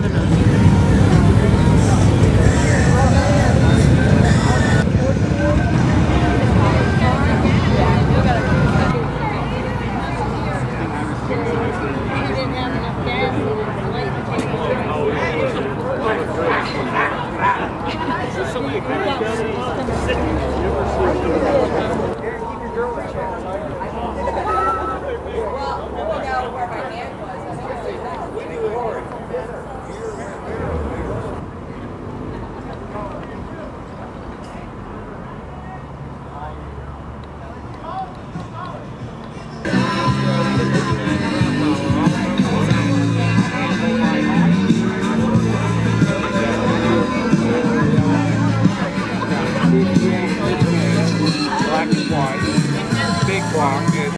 You black and white, big block,